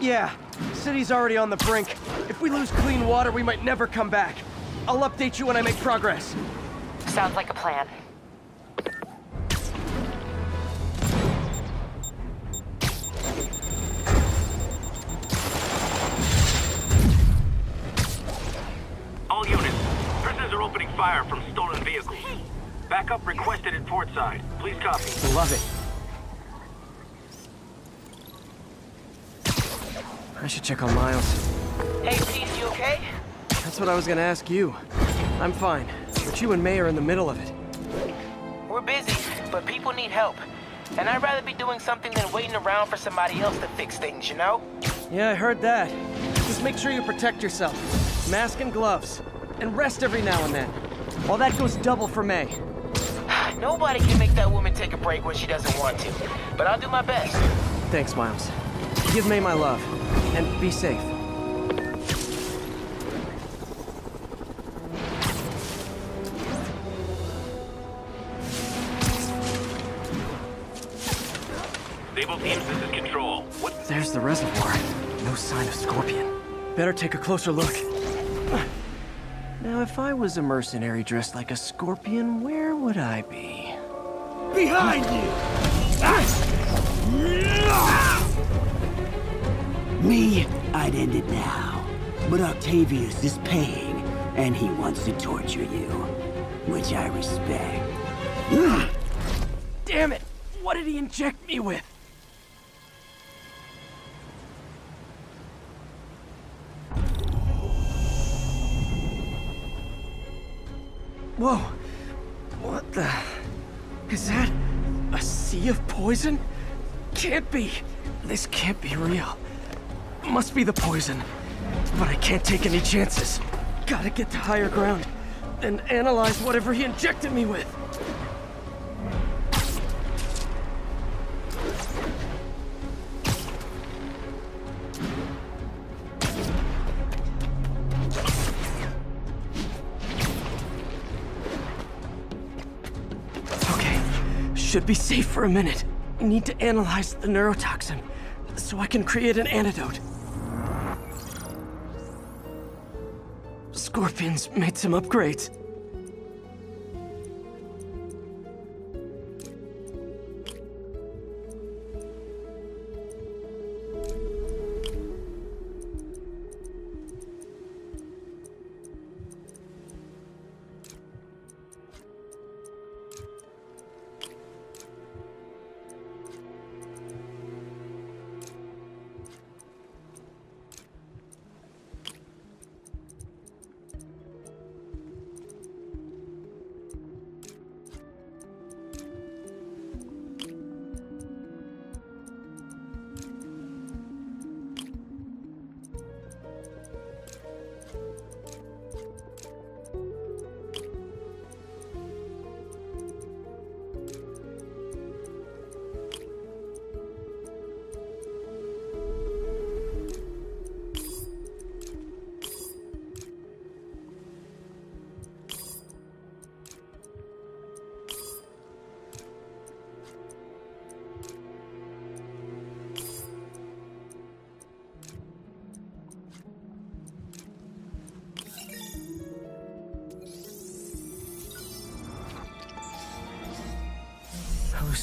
Yeah, city's already on the brink. If we lose clean water, we might never come back. I'll update you when I make progress. Sounds like a plan. All units, prisoners are opening fire from stolen vehicles. Backup requested at Portside. Please copy. Love it. I should check on Miles. Hey, Peace, you okay? That's what I was gonna ask you. I'm fine, but you and May are in the middle of it. We're busy, but people need help. And I'd rather be doing something than waiting around for somebody else to fix things, you know? Yeah, I heard that. Just make sure you protect yourself. Mask and gloves. And rest every now and then. All that goes double for May. Nobody can make that woman take a break when she doesn't want to. But I'll do my best. Thanks, Miles. Give May my love. And be safe. Naval teams, this is Control. What? There's the reservoir. No sign of Scorpion. Better take a closer look. Now, if I was a mercenary dressed like a scorpion, where would I be? Behind you! Me, I'd end it now. But Octavius is paying, and he wants to torture you. Which I respect. Damn it! What did he inject me with? Whoa! What the... Is that... a sea of poison? Can't be! This can't be real. Must be the poison. But I can't take any chances. Gotta get to higher ground. And analyze whatever he injected me with. Okay, should be safe for a minute. Need to analyze the neurotoxin so I can create an antidote. Scorpions made some upgrades.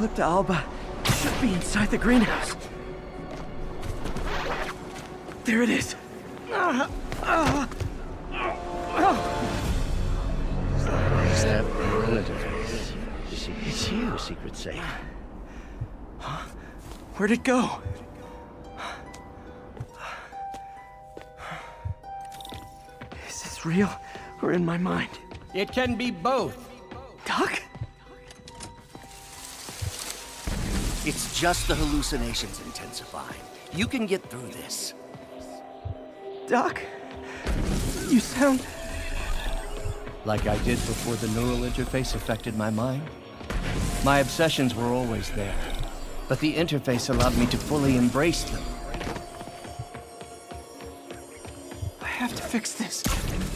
The Eclipta alba should be inside the greenhouse. There it is. Ah, ah, ah. Step interface. It's you, Secret Safe. Where'd it go? Is this real or in my mind? It can be both. It's just the hallucinations intensifying. You can get through this. Doc? You sound. Like I did before the neural interface affected my mind. My obsessions were always there, but the interface allowed me to fully embrace them. I have to fix this.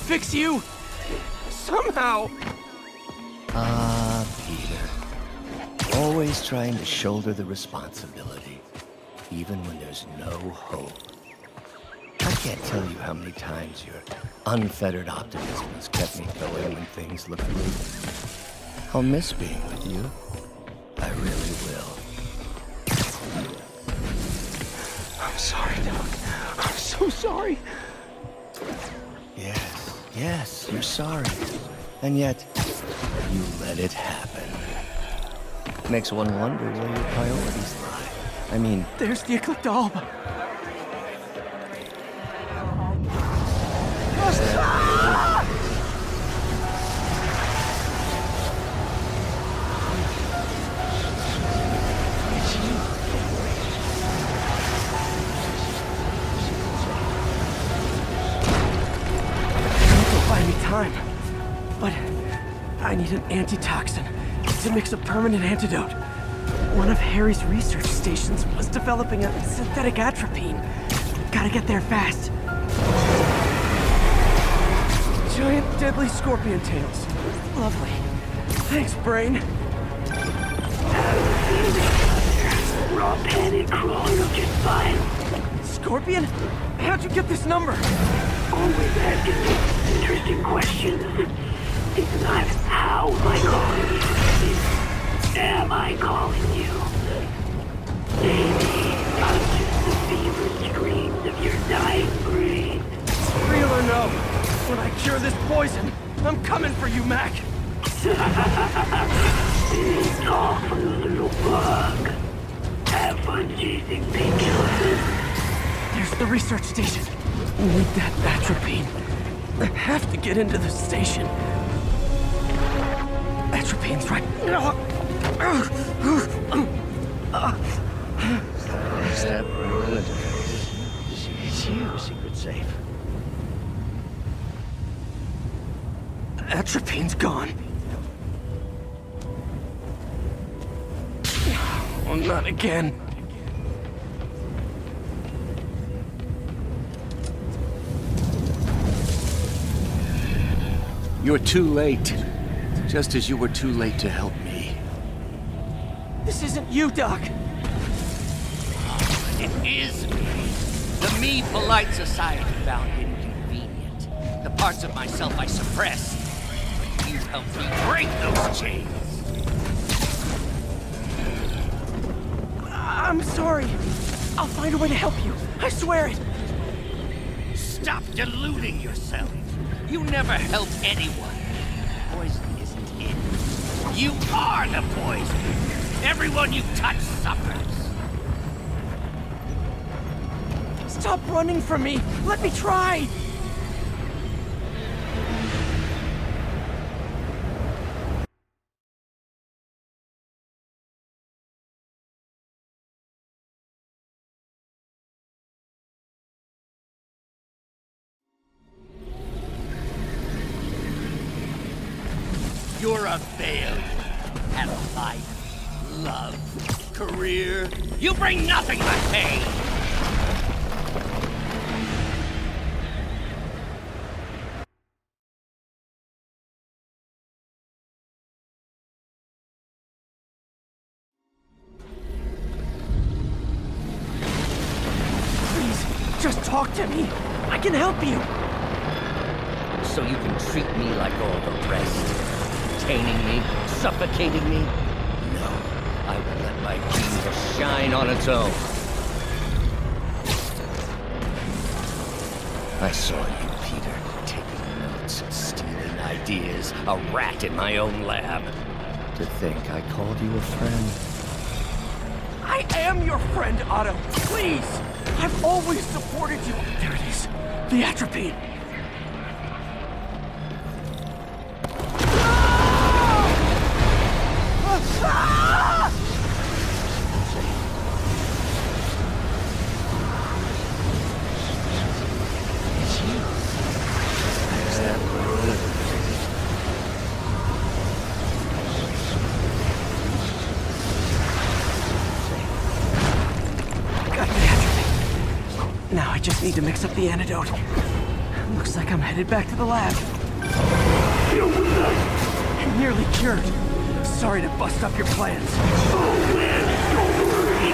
Fix you! Somehow! Ah, Peter. Always trying to shoulder the responsibility, even when there's no hope. I can't tell you how many times your unfettered optimism has kept me going when things look bleak. I'll miss being with you. I really will. I'm sorry, Doc. I'm so sorry. Yes, yes, you're sorry. And yet, you let it happen. Makes one wonder where your priorities lie. I mean, There's the Eclipta alba. Time. But I need an antitoxin to mix a permanent antidote. One of Harry's research stations was developing a synthetic atropine. Gotta get there fast. Giant deadly scorpion tails. Lovely. Thanks, Brain. Raw panic crawling up your spine. Scorpion? How'd you get this number? Always asking me interesting questions. It's not how you. It's am I calling you. Maybe I'm just the fever screams of your dying brain. Real or no? When I cure this poison, I'm coming for you, Mac. From the little bug. Have fun chasing painkillers. There's the research station. We need that atropine. I have to get into the station. Atropine's right. Step interface. It's you, Secret Safe. Atropine's gone. Oh, not again. you're too late. Just as you were too late to help me. This isn't you, Doc. It is me. The me polite society found inconvenient. The parts of myself I suppressed. But you helped me break those chains. I'm sorry. I'll find a way to help you. I swear it. Stop deluding yourself. You never help anyone. You are the poison. Everyone you touch suffers. Stop running from me. Let me try. You. So you can treat me like all the rest. Detaining me, suffocating me. No. I will let my will shine on its own. I saw you, Peter, taking notes, stealing ideas, a rat in my own lab. To think I called you a friend. I am your friend, Otto. Please! I've always supported you. There it is. The atropine. The antidote. Looks like I'm headed back to the lab. And nearly cured. Sorry to bust up your plans. Oh man, don't worry.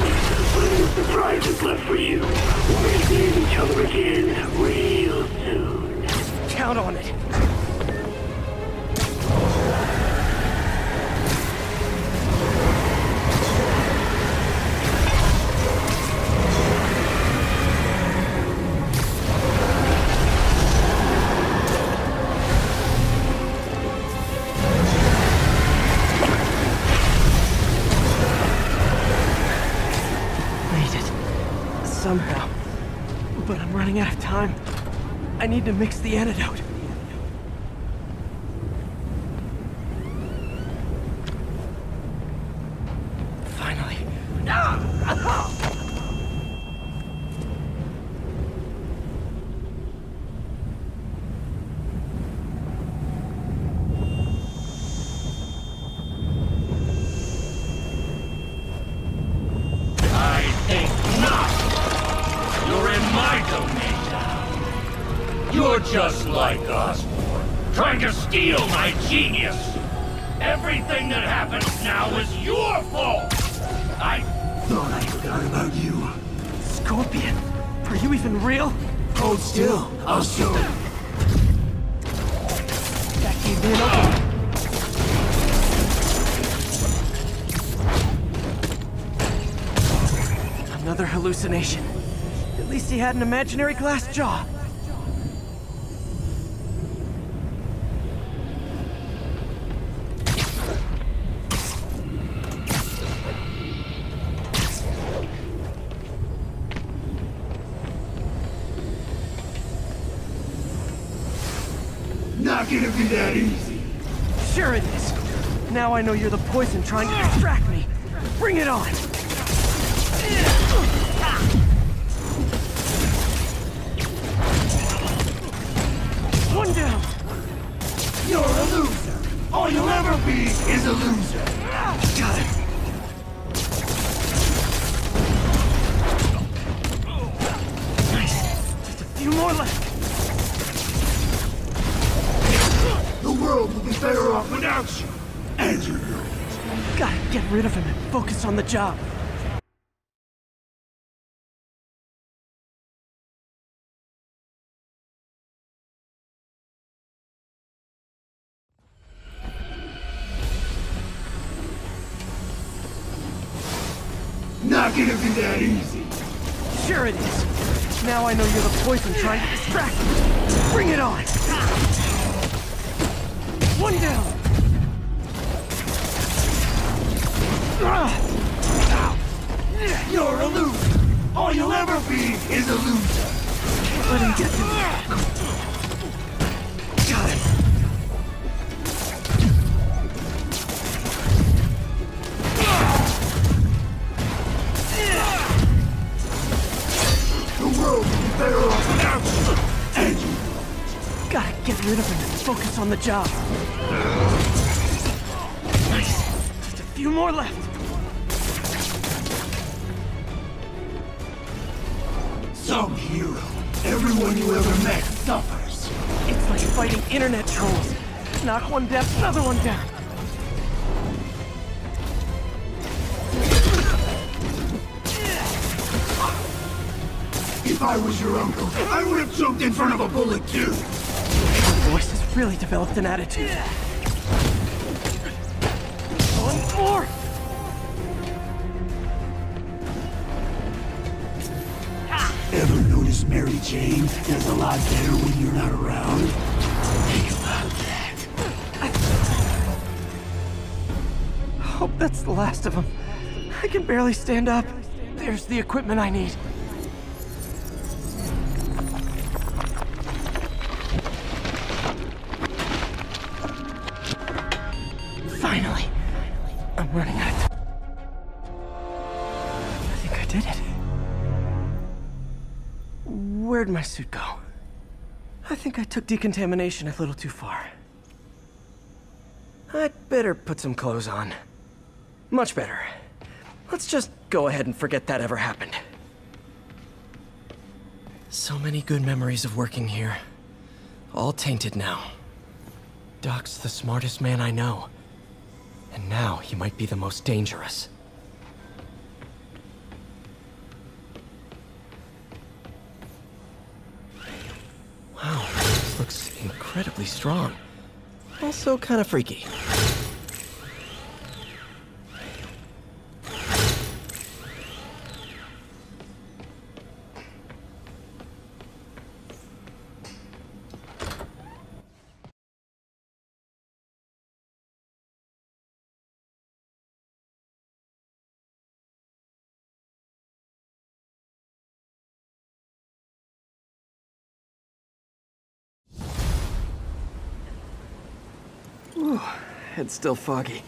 Plenty of surprises left for you. We'll seeing each other again real soon. Count on it. Need to mix the antidote. Imaginary glass jaw. Not gonna be that easy. Sure it is. Now I know you're the poison trying to distract You'll ever be is a loser. Got it! Nice. Just a few more left. The world will be better off without you. And you it. Gotta get rid of him and focus on the job. You suffers. It's like fighting internet trolls. Knock one down, another one down. If I was your uncle, I would have jumped in front of a bullet too. Your voice has really developed an attitude. One more! Mary Jane does a lot better when you're not around. Think about that. I Hope that's the last of them. I can barely stand up. There's the equipment I need. Think I took decontamination a little too far. I'd better put some clothes on. Much better. Let's just go ahead and forget that ever happened. So many good memories of working here. All tainted now. Doc's the smartest man I know. And now he might be the most dangerous. Wow, this looks incredibly strong. Also kind of freaky. Head's still foggy.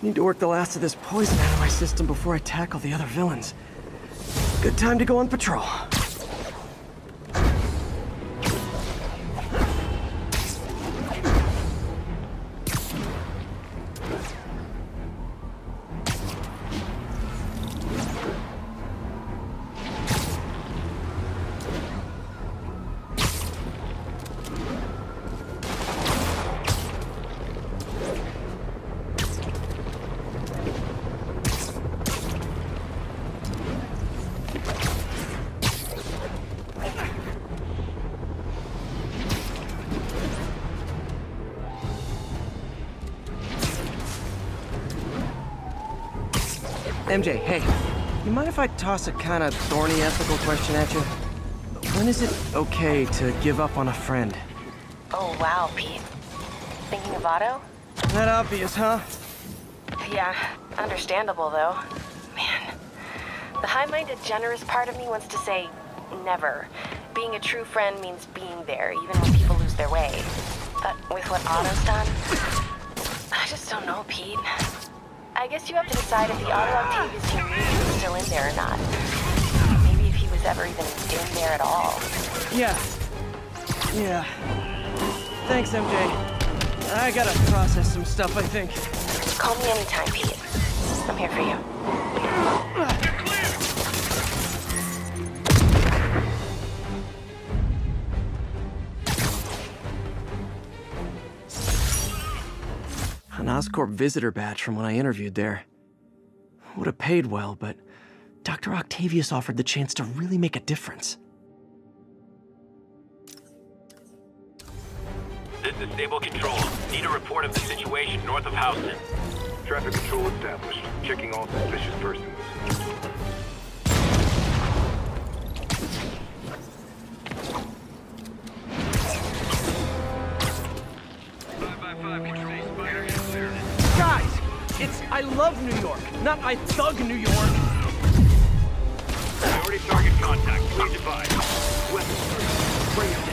Need to work the last of this poison out of my system before I tackle the other villains. Good time to go on patrol. MJ, hey. You mind if I toss a kind of thorny ethical question at you? When is it okay to give up on a friend? Oh, wow, Pete. Thinking of Otto? That obvious, huh? Yeah, understandable though. Man, the high-minded, generous part of me wants to say never. Being a true friend means being there, even when people lose their way. But with what Otto's done, I just don't know, Pete. I guess you have to decide if the Otto Octavius you knew was still in there or not. Maybe if he was ever even in there at all. Yeah. Yeah. Thanks, MJ. I gotta process some stuff, I think. Call me anytime, Pete. I'm here for you. Oscorp visitor badge from when I interviewed there. Would have paid well, but Dr. Octavius offered the chance to really make a difference. This is Stable Control. Need a report of the situation north of Houston. Traffic control established. Checking all suspicious persons. Guys, it's I love New York, not I thug New York. Priority target contact. Bring it down.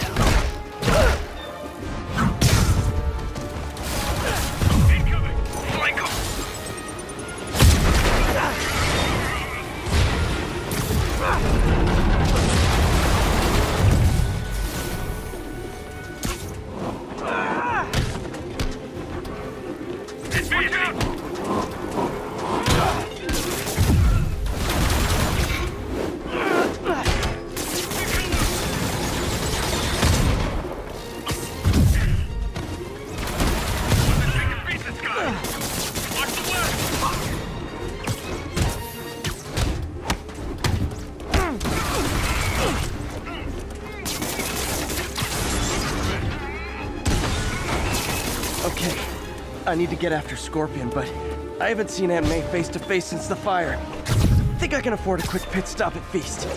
I need to get after Scorpion, but I haven't seen Aunt May face to face since the fire. I think I can afford a quick pit stop at Feast.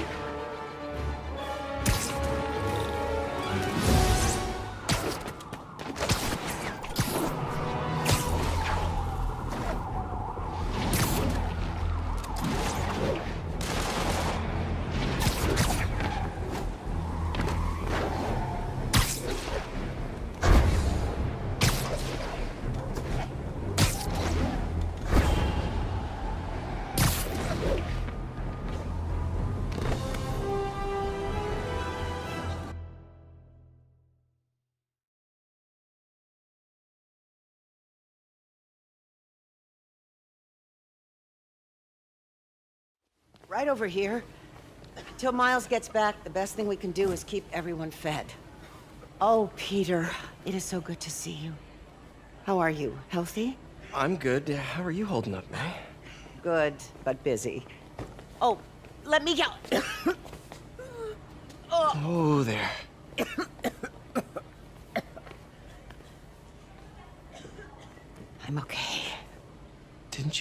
Right over here. Until Miles gets back, the best thing we can do is keep everyone fed. Oh, Peter, it is so good to see you. How are you? Healthy? I'm good. How are you holding up, May? Good, but busy. Oh, let me go. Oh. oh, there. I'm okay.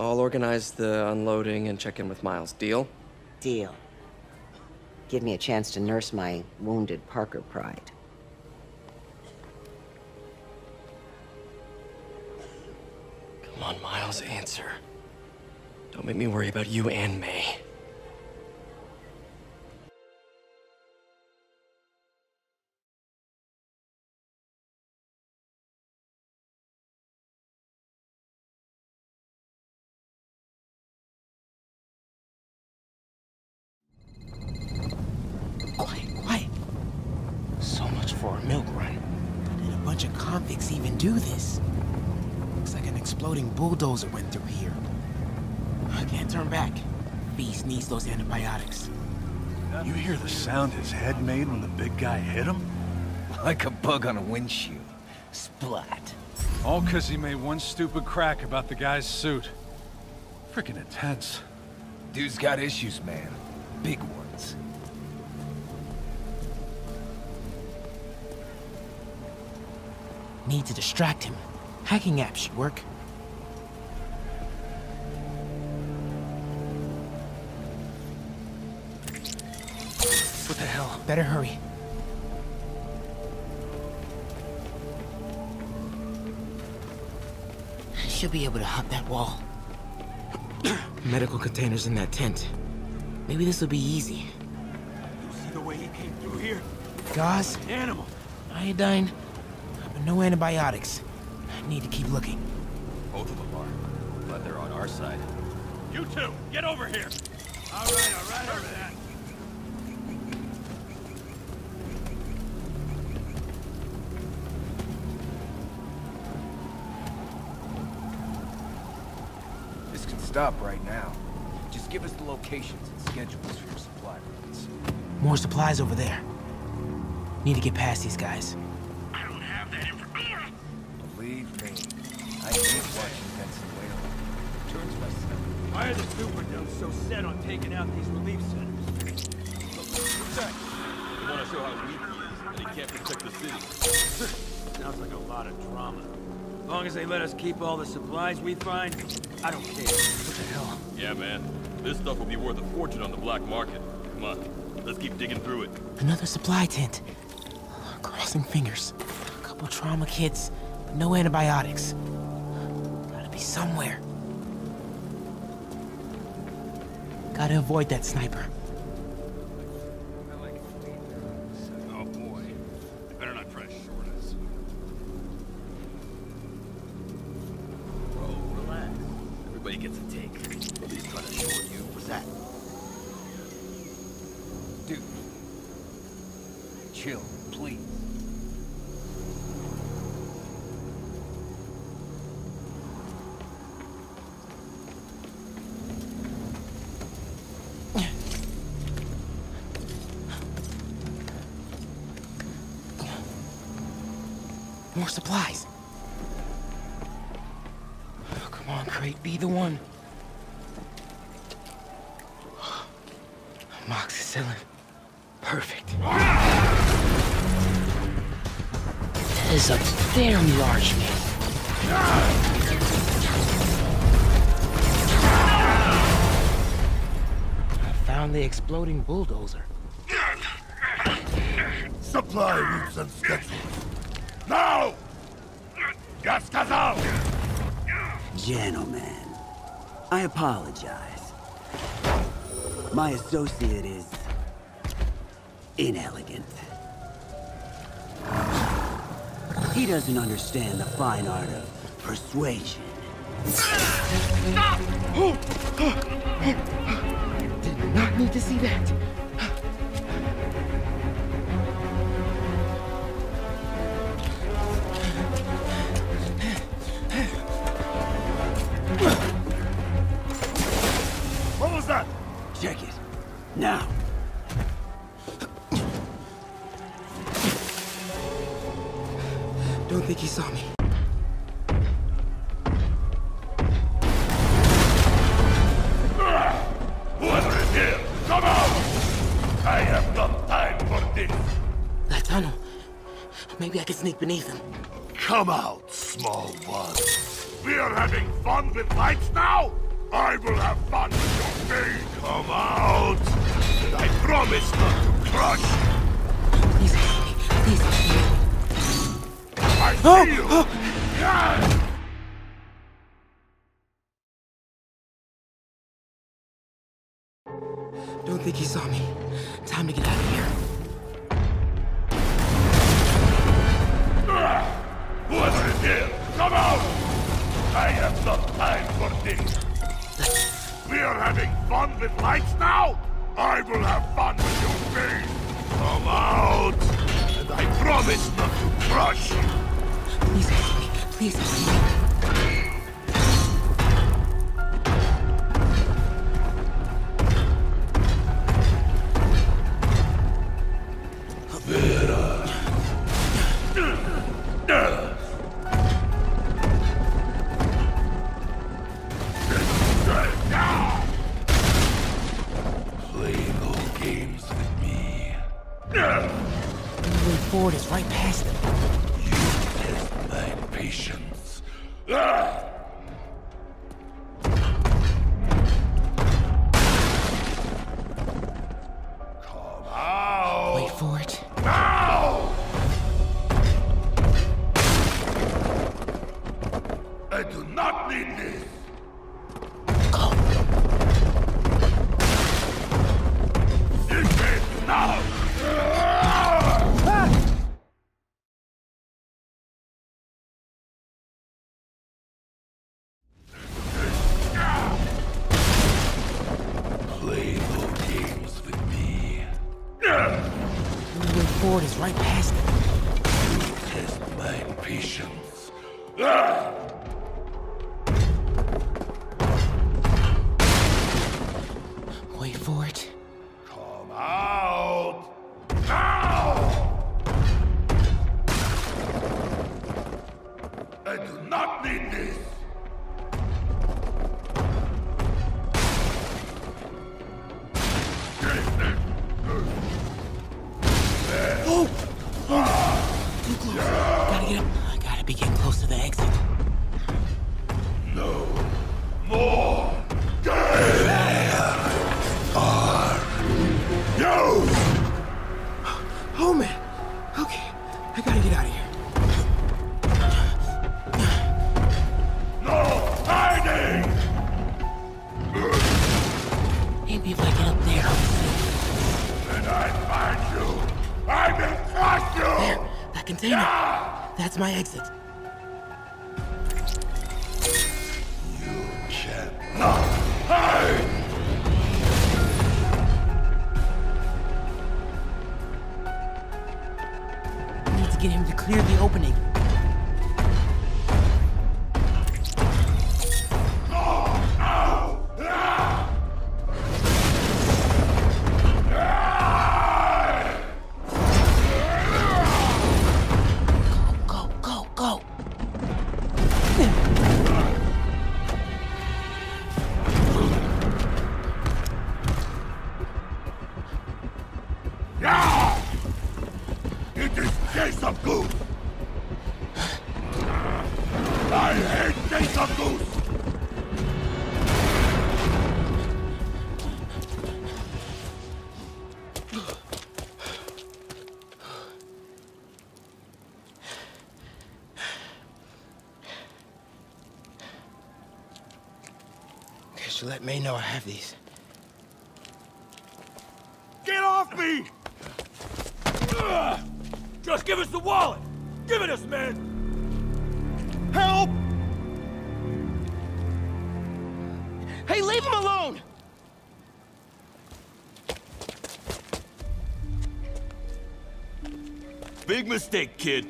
I'll organize the unloading and check in with Miles. Deal? Deal. Give me a chance to nurse my wounded Parker pride. Come on, Miles, answer. Don't make me worry about you and May. Bunch of convicts even do this? Looks like an exploding bulldozer went through here. I can't turn back. Feast needs those antibiotics. You hear the sound his head made when the big guy hit him? Like a bug on a windshield. Splat. All because he made one stupid crack about the guy's suit. Freaking intense. Dude's got issues, man. Big ones. Need to distract him. Hacking app should work. What the hell? Better hurry. I should be able to hop that wall. Medical containers in that tent. Maybe this will be easy. You see the way he came through here? Gauze, Animal. iodine, but no antibiotics. I Need to keep looking. Both of them are. Glad they're on our side. You two, get over here. All right, all right, over that. This can stop right now. Just give us the locations and schedules for your supply runs. More supplies over there. Need to get past these guys. Why are the supernuts so set on taking out these relief centers? Protect! You want to show how weak he is, and he can't protect the city. Sounds like a lot of drama. As long as they let us keep all the supplies we find, I don't care. What the hell? Yeah, man. This stuff will be worth a fortune on the black market. Come on, let's keep digging through it. Another supply tent. Crossing fingers. A couple trauma kits, but no antibiotics. Gotta be somewhere. Gotta avoid that sniper. More supplies. Oh, come on, Crate, be the one. Amoxicillin. Perfect. That is a damn large man. I found the exploding bulldozer. Supply routes and. Gentlemen, I apologize. My associate is inelegant. He doesn't understand the fine art of persuasion. Stop! I did not need to see that. Maybe I can sneak beneath him. Come out, small one. We are having fun with lights now? I will have fun with your pain. Come out! And I promise not to crush. Please help me. Please help me. I oh! see you! Oh! Yeah! Don't think he saw me. Time to get out of here. Whoever is here, come out! I have not time for this. We are having fun with lights now? I will have fun with your pain. Come out! And I promise not to crush you. Please me. Please Maybe if I get up there, I'll I find you, I will crush you! There. That container. That's my exit. You cannot hide! Need to get him to clear the opening. Let May know I have these. Get off me! Just give us the wallet! Give it us, man! Help! Hey, leave him alone! Big mistake, kid.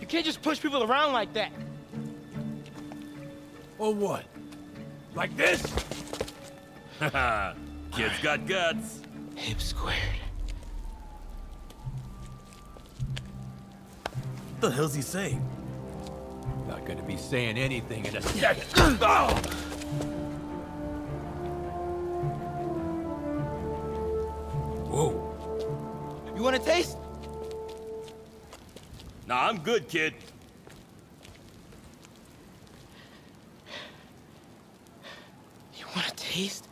You can't just push people around like that. Or what? Like this? Haha, kid's got guts. Hip squared. What the hell's he saying? Not gonna be saying anything in a second. Oh! Whoa. You want a taste? Nah, I'm good, kid. You want a taste?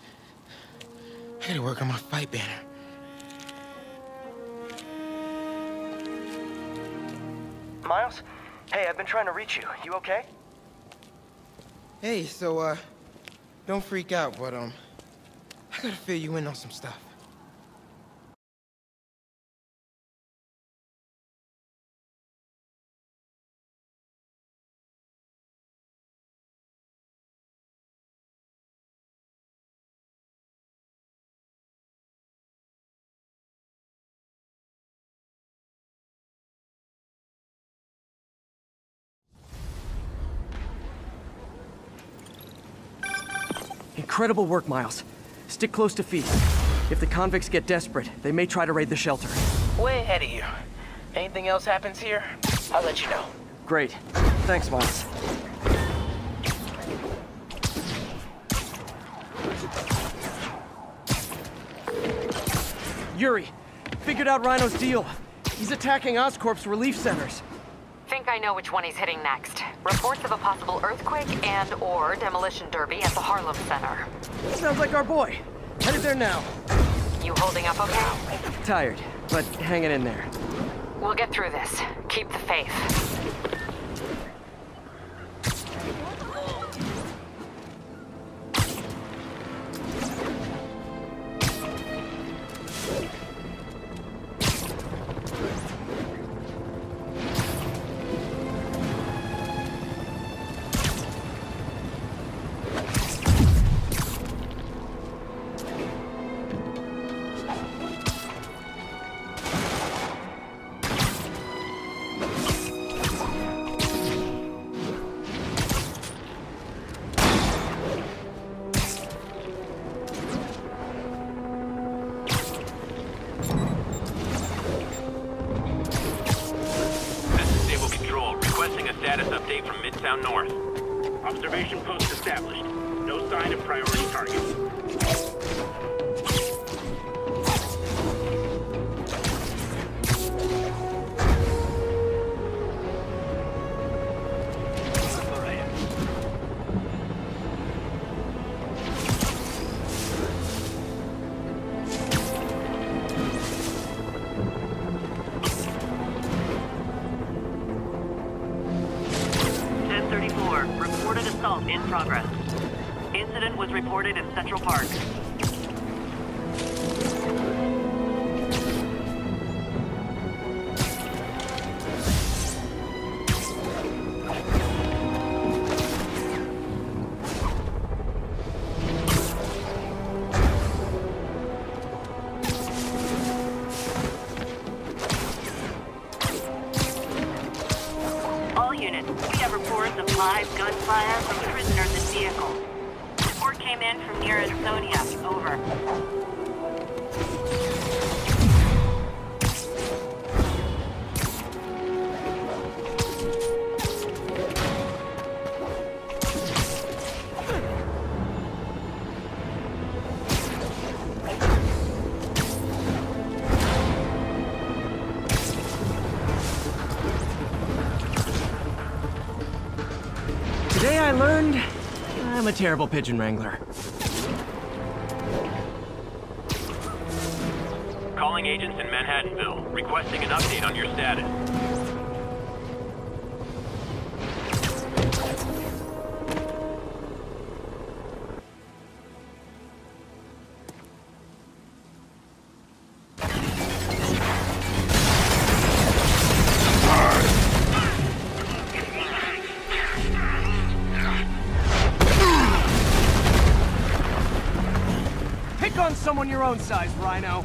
I gotta work on my fight banner. Miles? Hey, I've been trying to reach you. You okay? Hey, so, uh, don't freak out, but, um, I gotta fill you in on some stuff. Incredible work, Miles. Stick close to Feast. If the convicts get desperate, they may try to raid the shelter. Way ahead of you. Anything else happens here, I'll let you know. Great. Thanks, Miles. Yuri, figured out Rhino's deal. He's attacking Oscorp's relief centers. Think I know which one he's hitting next. Reports of a possible earthquake and or demolition derby at the Harlem Center. Sounds like our boy. Headed there now. You holding up okay? Tired, but hanging in there. We'll get through this. Keep the faith. Status update from Midtown North. Observation post established. No sign of priority targets. I learned I'm a terrible pigeon wrangler. Calling agents in Manhattanville, requesting an update on your status. Someone your own size, Rhino.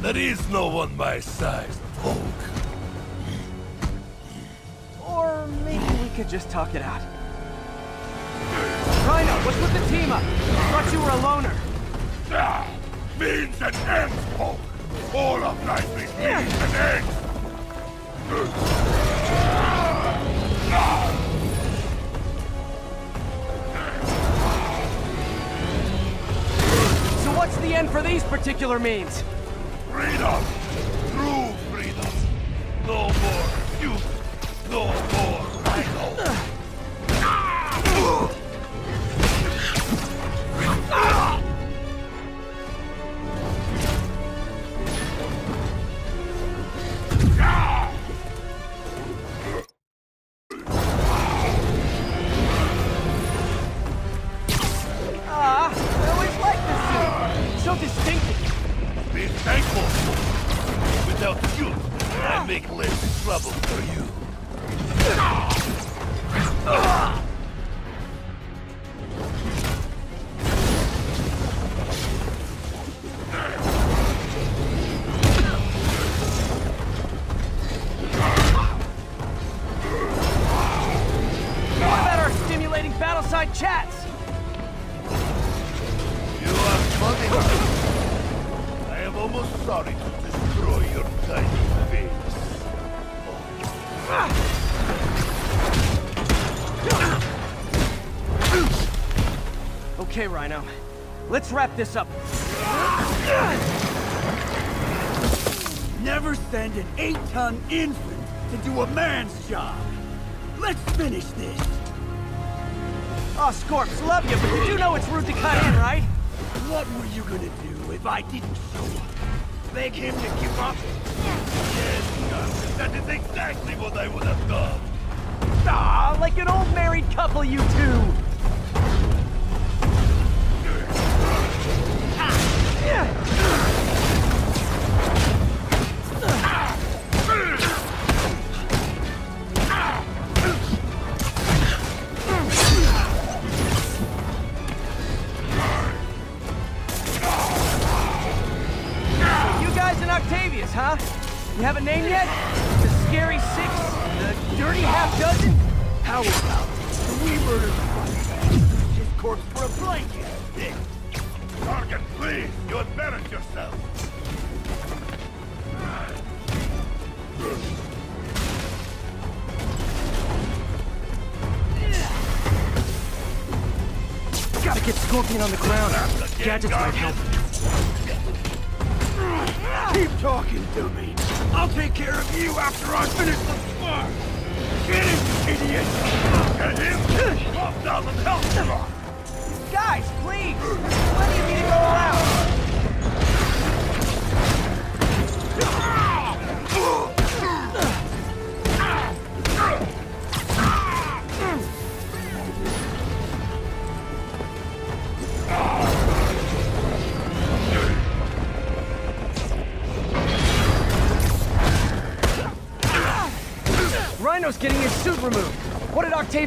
There is no one my size, Hulk. Or maybe we could just talk it out. Rhino, what's with the team up? Thought you were a loner. Ah, means and ends, Hulk. All of life is means and ends. The end for these particular means? Freedom! True freedom! No more you! No more Okay, Rhino. Let's wrap this up. Never send an eight-ton infant to do a man's job. Let's finish this. Oh, Scorps, love you, but did you know it's rude to cut in, right? What were you gonna do if I didn't show up? Beg him to give up? Yes, that is exactly what I would have done. Ah, like an old married couple, you two.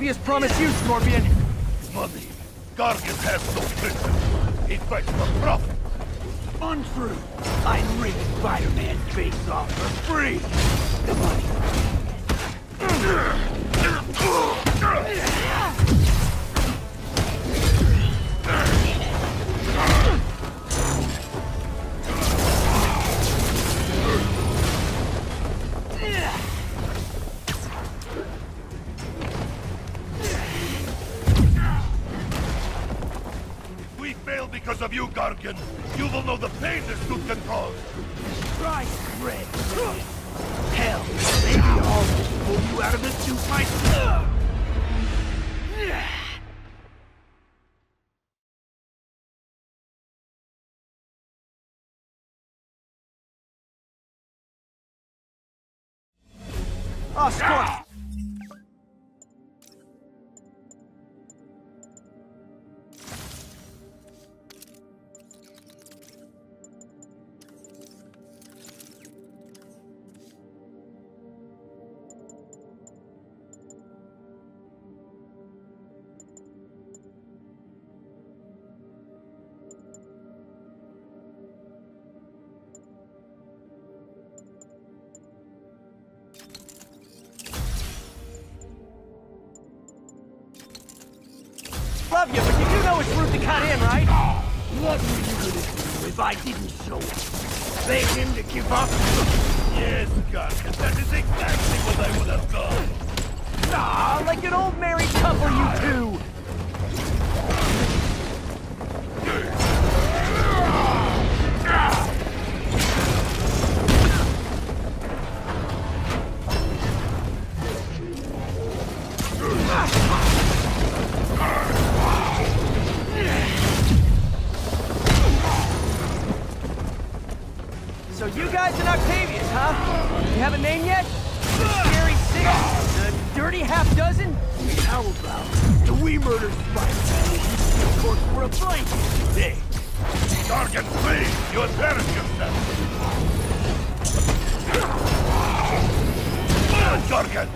Octavius promise you, Scorpion? Money. Gargan has no prison. He fights for profit. Untrue. I'd rip Spider-Man's face off for free. The money. If I didn't show up? Beg him to give up? Yes, Gargan, that is exactly what I would have done. Ah, like an old married couple, you two! You guys in Octavius, huh? You have a name yet? Scary Six? The Dirty Half Dozen? How about the we murder Spider-Man of course for a blanket? Hey, Gargan, please, you embarrass yourself. On, Gargan.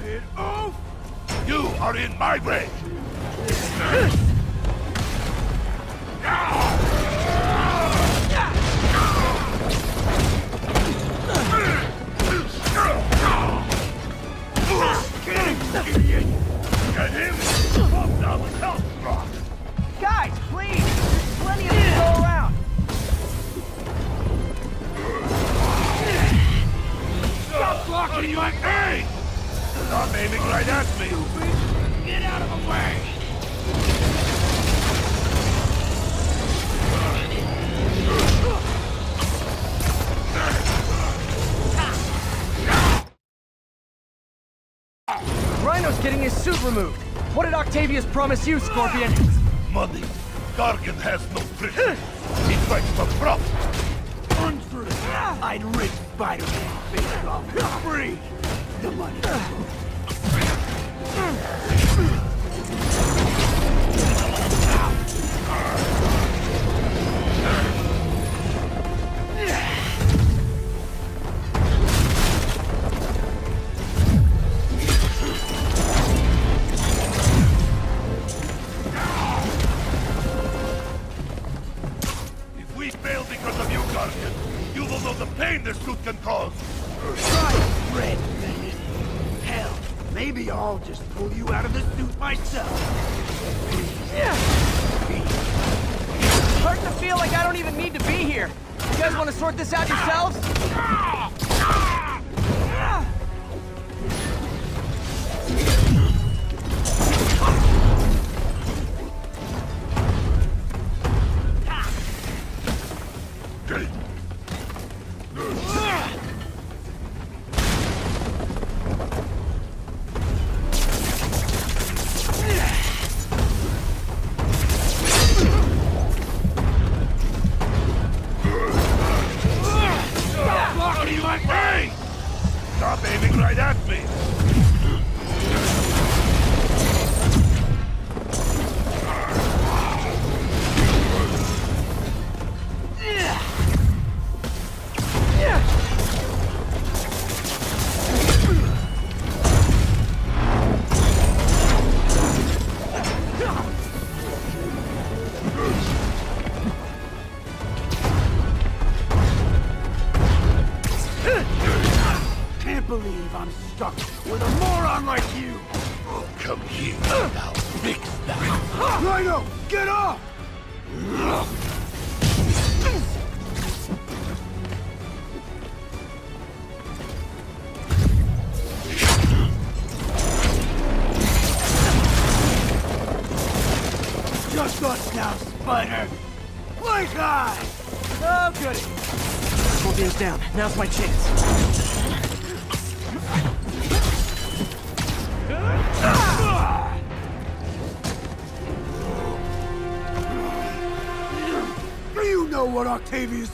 Stupid oaf! You are in my way. Getting his suit removed. What did Octavius promise you, Scorpion? Money. Gargan has no tricks. He fights for profit. Untrue! I'd rip Spider-Man face off free! The money. If Gargan, you will know the pain this suit can cause. Right, Red Menace. Hell, maybe I'll just pull you out of the suit myself. Yeah. Starting to feel like I don't even need to be here. You guys want to sort this out yourselves? Ah!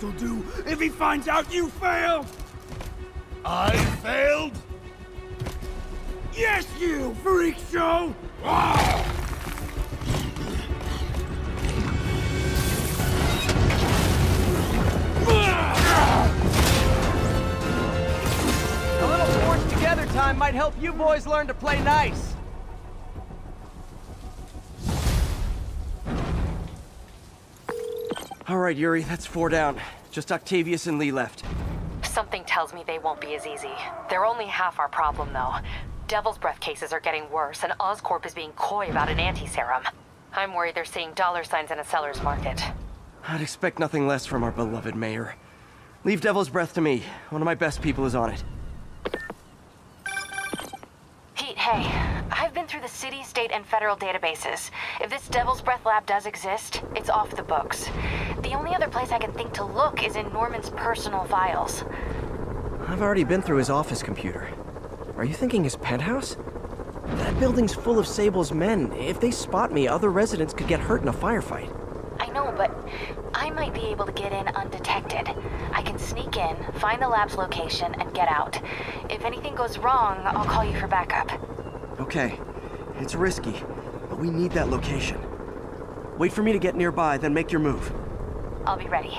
Will do if he finds out you failed? I failed? Yes, you freak show! A little forged together time might help you boys learn to play nice. All right, Yuri, that's four down. Just Octavius and Li left. Something tells me they won't be as easy. They're only half our problem, though. Devil's Breath cases are getting worse, and Oscorp is being coy about an anti-serum. I'm worried they're seeing dollar signs in a seller's market. I'd expect nothing less from our beloved mayor. Leave Devil's Breath to me. One of my best people is on it. Pete, hey. I've been through the city, state, and federal databases. If this Devil's Breath lab does exist, it's off the books. The only other place I can think to look is in Norman's personal files. I've already been through his office computer. Are you thinking his penthouse? That building's full of Sable's men. If they spot me, other residents could get hurt in a firefight. I know, but I might be able to get in undetected. I can sneak in, find the lab's location, and get out. If anything goes wrong, I'll call you for backup. Okay. It's risky, but we need that location. Wait for me to get nearby, then make your move. I'll be ready.